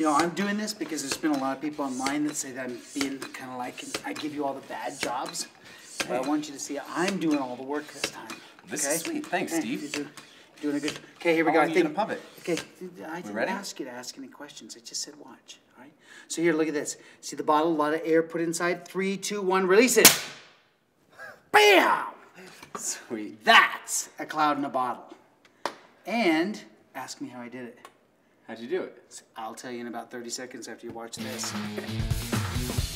You know, I'm doing this because there's been a lot of people online that say that I'm being kind of like, I give you all the bad jobs. But I want you to see I'm doing all the work this time. This okay? is sweet. Thanks, Hey, Steve. You're doing, doing a good. Okay, here we oh, go. I think. pump it? Okay, I didn't ask you to ask any questions. I just said watch. All right. So here, look at this. See the bottle? A lot of air put inside. Three, two, one. Release it. Bam! Sweet. That's a cloud in a bottle. And ask me how I did it. How'd you do it? I'll tell you in about 30 seconds after you watch this.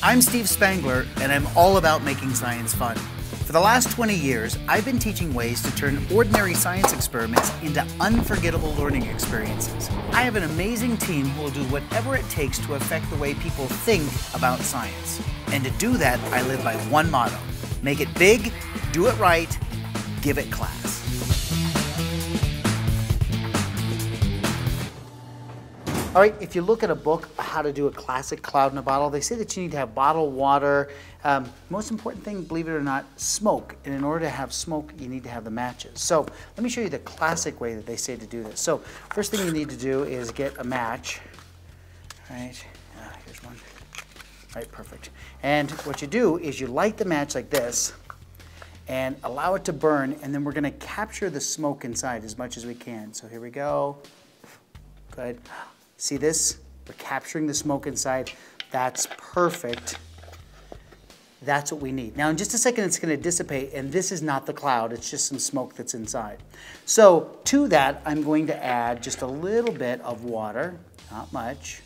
I'm Steve Spangler, and I'm all about making science fun. For the last 20 years, I've been teaching ways to turn ordinary science experiments into unforgettable learning experiences. I have an amazing team who will do whatever it takes to affect the way people think about science. And to do that, I live by one motto make it big, do it right, give it class. All right, if you look at a book, How to Do a Classic Cloud in a Bottle, they say that you need to have bottled water. Um, most important thing, believe it or not, smoke. And in order to have smoke, you need to have the matches. So let me show you the classic way that they say to do this. So first thing you need to do is get a match. All right, ah, here's one. All right, perfect. And what you do is you light the match like this and allow it to burn, and then we're gonna capture the smoke inside as much as we can. So here we go. Good. See this? We're capturing the smoke inside. That's perfect. That's what we need. Now in just a second it's going to dissipate and this is not the cloud, it's just some smoke that's inside. So to that I'm going to add just a little bit of water, not much.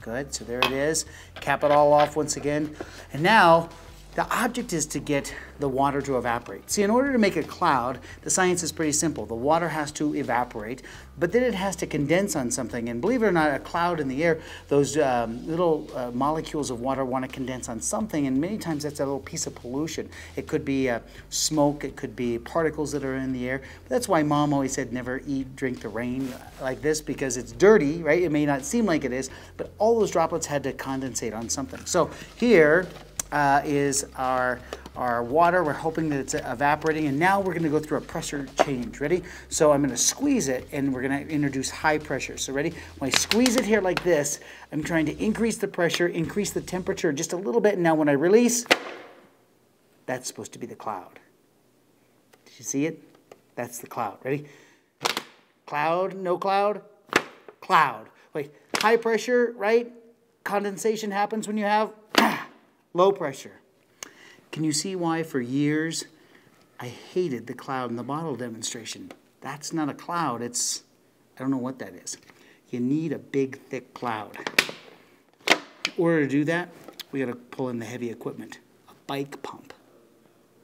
Good, so there it is. Cap it all off once again. And now the object is to get the water to evaporate. See, in order to make a cloud, the science is pretty simple. The water has to evaporate, but then it has to condense on something. And believe it or not, a cloud in the air, those um, little uh, molecules of water want to condense on something, and many times that's a little piece of pollution. It could be uh, smoke, it could be particles that are in the air. But that's why mom always said never eat, drink the rain like this because it's dirty, right? It may not seem like it is, but all those droplets had to condensate on something. So here, uh, is our, our water. We're hoping that it's evaporating. And now we're going to go through a pressure change. Ready? So I'm going to squeeze it and we're going to introduce high pressure. So ready? When I squeeze it here like this, I'm trying to increase the pressure, increase the temperature just a little bit. And now when I release, that's supposed to be the cloud. Did you see it? That's the cloud. Ready? Cloud, no cloud, cloud. Wait, high pressure, right? Condensation happens when you have low pressure. Can you see why for years I hated the cloud in the bottle demonstration? That's not a cloud, it's, I don't know what that is. You need a big, thick cloud. In order to do that, we gotta pull in the heavy equipment, a bike pump.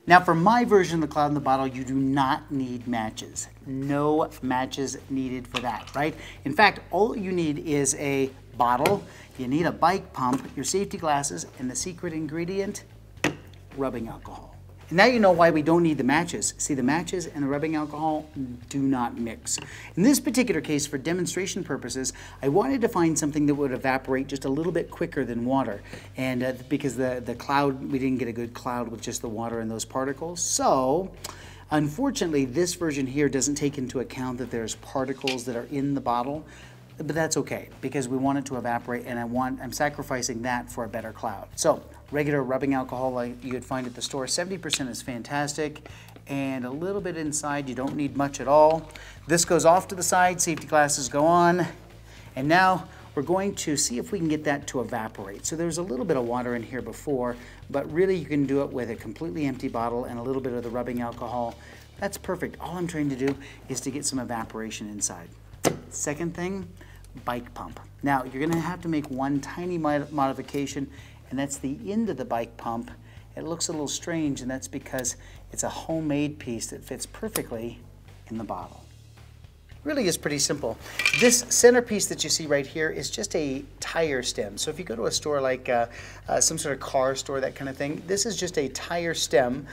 Now for my version of the cloud in the bottle, you do not need matches. No matches needed for that, right? In fact, all you need is a bottle, you need a bike pump, your safety glasses, and the secret ingredient, rubbing alcohol. And now you know why we don't need the matches. See, the matches and the rubbing alcohol do not mix. In this particular case, for demonstration purposes, I wanted to find something that would evaporate just a little bit quicker than water. And uh, because the, the cloud, we didn't get a good cloud with just the water and those particles. So, unfortunately, this version here doesn't take into account that there's particles that are in the bottle. But that's okay because we want it to evaporate and I want, I'm sacrificing that for a better cloud. So regular rubbing alcohol like you would find at the store, 70% is fantastic and a little bit inside, you don't need much at all. This goes off to the side, safety glasses go on. And now we're going to see if we can get that to evaporate. So there's a little bit of water in here before, but really you can do it with a completely empty bottle and a little bit of the rubbing alcohol. That's perfect. All I'm trying to do is to get some evaporation inside. Second thing, bike pump. Now, you're going to have to make one tiny mod modification, and that's the end of the bike pump. It looks a little strange, and that's because it's a homemade piece that fits perfectly in the bottle. Really is pretty simple. This centerpiece that you see right here is just a tire stem. So if you go to a store like uh, uh, some sort of car store, that kind of thing, this is just a tire stem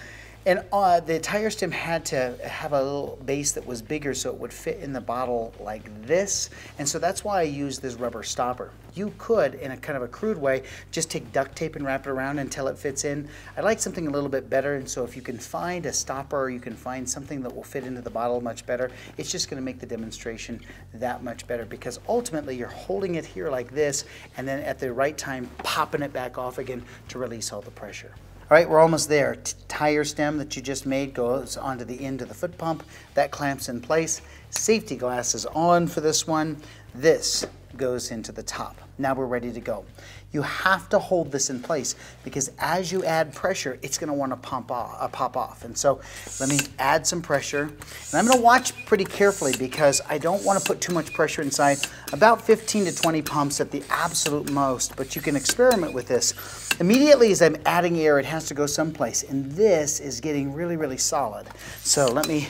And uh, the tire stem had to have a little base that was bigger so it would fit in the bottle like this. And so that's why I use this rubber stopper. You could, in a kind of a crude way, just take duct tape and wrap it around until it fits in. I like something a little bit better, and so if you can find a stopper you can find something that will fit into the bottle much better, it's just gonna make the demonstration that much better because ultimately you're holding it here like this and then at the right time popping it back off again to release all the pressure. Right, we're almost there. T tire stem that you just made goes onto the end of the foot pump. That clamps in place. Safety glasses on for this one. This goes into the top. Now we're ready to go. You have to hold this in place because as you add pressure, it's gonna wanna pump off, uh, pop off. And so let me add some pressure. And I'm gonna watch pretty carefully because I don't wanna put too much pressure inside. About 15 to 20 pumps at the absolute most, but you can experiment with this. Immediately as I'm adding air, it has to go someplace. And this is getting really, really solid. So let me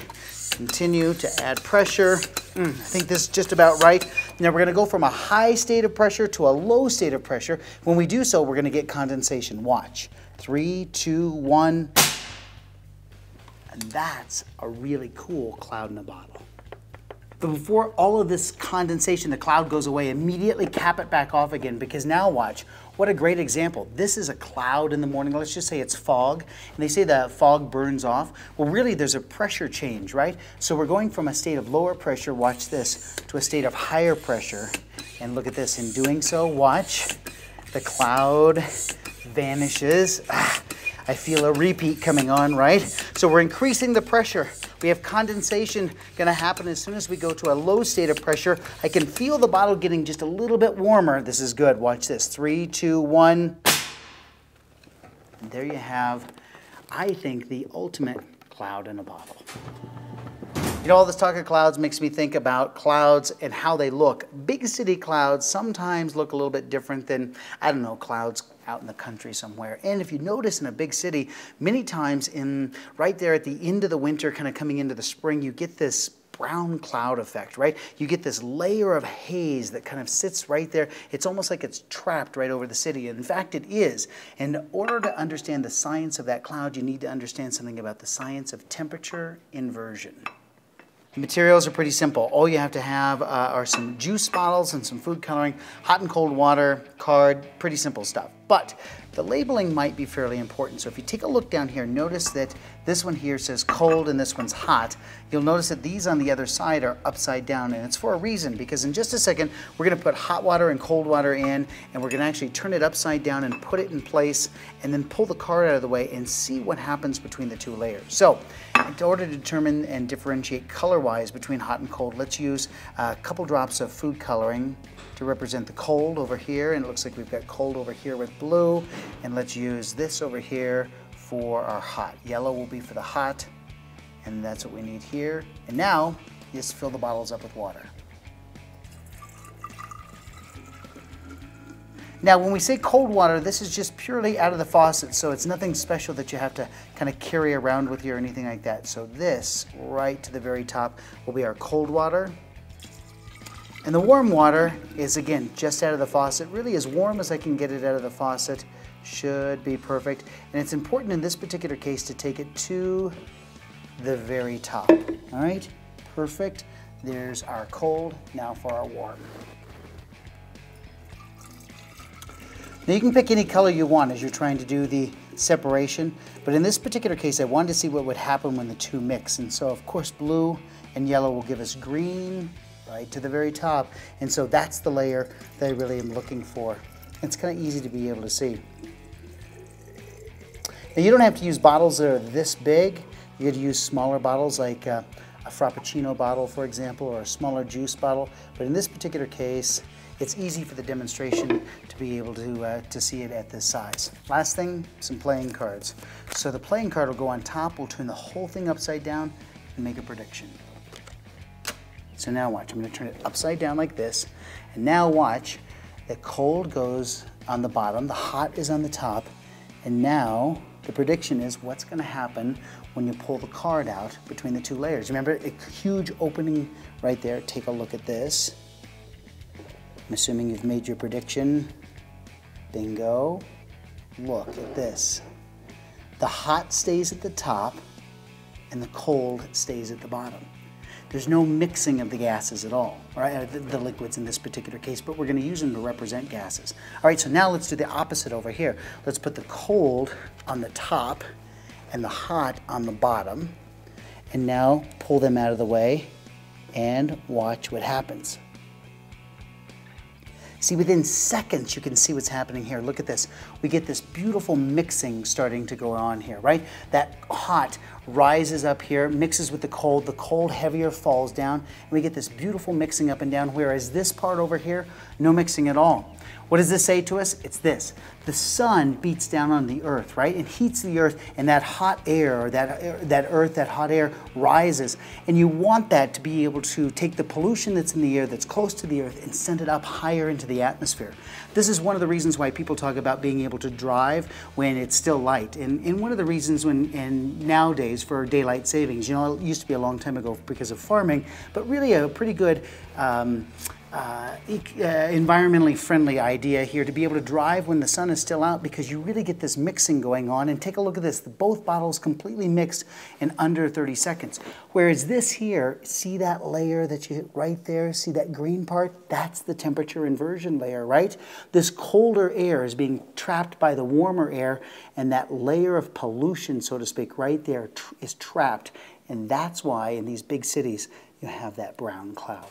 Continue to add pressure. Mm, I think this is just about right. Now we're going to go from a high state of pressure to a low state of pressure. When we do so, we're going to get condensation. Watch. Three, two, one. And that's a really cool cloud in a bottle. But before all of this condensation, the cloud goes away, immediately cap it back off again because now watch, what a great example. This is a cloud in the morning. Let's just say it's fog. And they say the fog burns off. Well, really, there's a pressure change, right? So we're going from a state of lower pressure, watch this, to a state of higher pressure. And look at this. In doing so, watch, the cloud vanishes. Ah, I feel a repeat coming on, right? So we're increasing the pressure. We have condensation going to happen as soon as we go to a low state of pressure. I can feel the bottle getting just a little bit warmer. This is good. Watch this. Three, two, one. And there you have, I think, the ultimate cloud in a bottle. You know, all this talk of clouds makes me think about clouds and how they look. Big city clouds sometimes look a little bit different than, I don't know, clouds out in the country somewhere. And if you notice in a big city, many times in right there at the end of the winter, kind of coming into the spring, you get this brown cloud effect, right? You get this layer of haze that kind of sits right there. It's almost like it's trapped right over the city. In fact, it is. In order to understand the science of that cloud, you need to understand something about the science of temperature inversion. The materials are pretty simple. All you have to have uh, are some juice bottles and some food coloring, hot and cold water, card, pretty simple stuff. But the labeling might be fairly important. So if you take a look down here, notice that this one here says cold and this one's hot. You'll notice that these on the other side are upside down and it's for a reason because in just a second we're going to put hot water and cold water in and we're going to actually turn it upside down and put it in place and then pull the card out of the way and see what happens between the two layers. So in order to determine and differentiate color-wise between hot and cold, let's use a couple drops of food coloring to represent the cold over here. And it looks like we've got cold over here with blue. And let's use this over here for our hot. Yellow will be for the hot. And that's what we need here. And now, just fill the bottles up with water. Now, when we say cold water, this is just purely out of the faucet, so it's nothing special that you have to kind of carry around with you or anything like that. So this, right to the very top, will be our cold water. And the warm water is, again, just out of the faucet, really as warm as I can get it out of the faucet. Should be perfect. And it's important in this particular case to take it to the very top. All right, perfect. There's our cold, now for our warm. Now you can pick any color you want as you're trying to do the separation, but in this particular case I wanted to see what would happen when the two mix. And so of course blue and yellow will give us green right to the very top. And so that's the layer that I really am looking for. It's kind of easy to be able to see. Now you don't have to use bottles that are this big. You could use smaller bottles like uh, a Frappuccino bottle, for example, or a smaller juice bottle. But in this particular case, it's easy for the demonstration to be able to, uh, to see it at this size. Last thing, some playing cards. So the playing card will go on top, we'll turn the whole thing upside down and make a prediction. So now watch, I'm gonna turn it upside down like this, and now watch, the cold goes on the bottom, the hot is on the top, and now the prediction is what's gonna happen when you pull the card out between the two layers. Remember, a huge opening right there. Take a look at this. I'm assuming you've made your prediction. Bingo. Look at this. The hot stays at the top and the cold stays at the bottom. There's no mixing of the gases at all, right? Uh, the, the liquids in this particular case, but we're going to use them to represent gases. All right, so now let's do the opposite over here. Let's put the cold on the top and the hot on the bottom. And now pull them out of the way and watch what happens. See, within seconds, you can see what's happening here. Look at this. We get this beautiful mixing starting to go on here, right? That hot rises up here, mixes with the cold. The cold heavier falls down, and we get this beautiful mixing up and down, whereas this part over here, no mixing at all. What does this say to us? It's this. The sun beats down on the earth, right? It heats the earth, and that hot air, or that, that earth, that hot air rises. And you want that to be able to take the pollution that's in the air that's close to the earth and send it up higher into the atmosphere. This is one of the reasons why people talk about being able to drive when it's still light. And, and one of the reasons when, and nowadays for daylight savings, you know, it used to be a long time ago because of farming, but really a pretty good um, uh, uh, environmentally friendly idea here to be able to drive when the sun is still out because you really get this mixing going on. And take a look at this, both bottles completely mixed in under 30 seconds. Whereas this here, see that layer that you hit right there, see that green part? That's the temperature inversion layer, right? This colder air is being trapped by the warmer air and that layer of pollution, so to speak, right there is trapped. And that's why in these big cities, you have that brown cloud.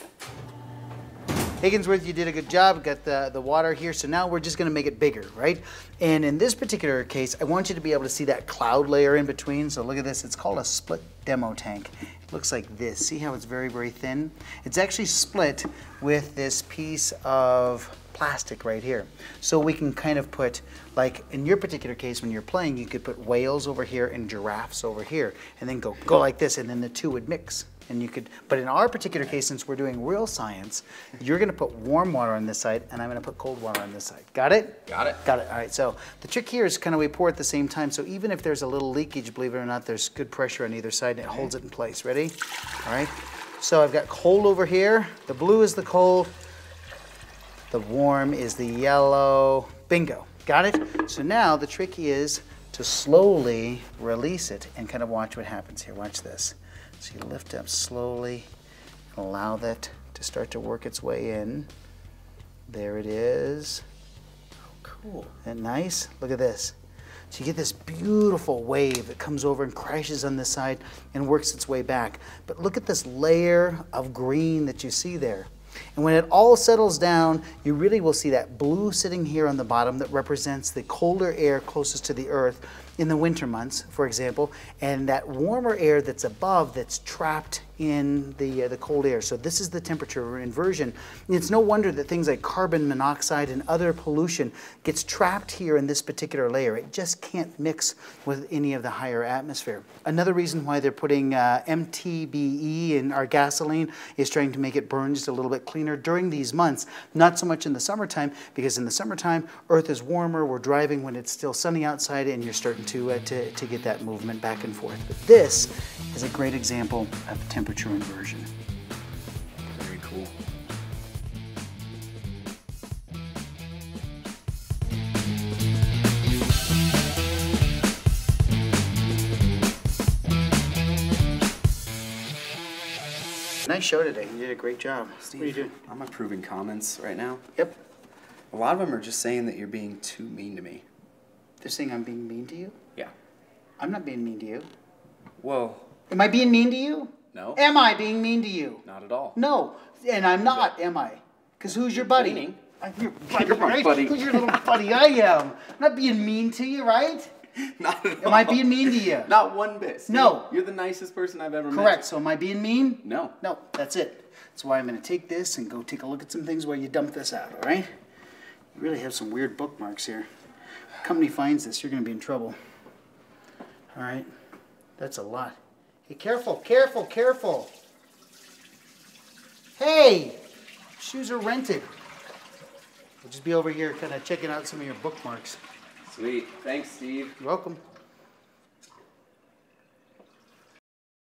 Higginsworth, you did a good job. Got the, the water here. So now we're just going to make it bigger, right? And in this particular case, I want you to be able to see that cloud layer in between. So look at this. It's called a split demo tank. It looks like this. See how it's very, very thin? It's actually split with this piece of plastic right here. So we can kind of put, like in your particular case, when you're playing, you could put whales over here and giraffes over here, and then go, go like this, and then the two would mix and you could, but in our particular case, since we're doing real science, you're gonna put warm water on this side and I'm gonna put cold water on this side. Got it? Got it. Got it, all right. So the trick here is kind of we pour at the same time. So even if there's a little leakage, believe it or not, there's good pressure on either side and it holds it in place. Ready? All right. So I've got cold over here. The blue is the cold. The warm is the yellow. Bingo. Got it? So now the trick is to slowly release it and kind of watch what happens here. Watch this. So you lift up slowly and allow that to start to work its way in. There it is. Cool. Isn't that nice? Look at this. So you get this beautiful wave that comes over and crashes on this side and works its way back. But look at this layer of green that you see there. And when it all settles down, you really will see that blue sitting here on the bottom that represents the colder air closest to the earth in the winter months, for example, and that warmer air that's above that's trapped in the, uh, the cold air. So this is the temperature inversion. And it's no wonder that things like carbon monoxide and other pollution gets trapped here in this particular layer. It just can't mix with any of the higher atmosphere. Another reason why they're putting uh, MTBE in our gasoline is trying to make it burn just a little bit cleaner during these months. Not so much in the summertime, because in the summertime, Earth is warmer, we're driving when it's still sunny outside, and you're starting to, uh, to, to get that movement back and forth. But this is a great example of temperature temperature inversion. Very cool. Nice show today. You did a great job. Steve, what are you doing? I'm approving comments right now. Yep. A lot of them are just saying that you're being too mean to me. They're saying I'm being mean to you? Yeah. I'm not being mean to you. Well, Am I being mean to you? no, Am I being mean to you? not at all. No. And I'm not, am I? Because who's your buddy? Cleaning. I'm your buddy, You're my right? buddy. Who's your little buddy? I am. I'm not being mean to you, right? Not at all. Am I being mean to you? Not one bit. Steve. No. You're the nicest person I've ever met. Correct. So am I being mean? No. No, that's it. That's why I'm going to take this and go take a look at some things while you dump this out, all right? You really have some weird bookmarks here. company finds this, you're going to be in trouble. All right? That's a lot. Hey, careful, careful, careful. Hey! Shoes are rented. We'll just be over here kind of checking out some of your bookmarks. Sweet. Thanks, Steve. You're welcome.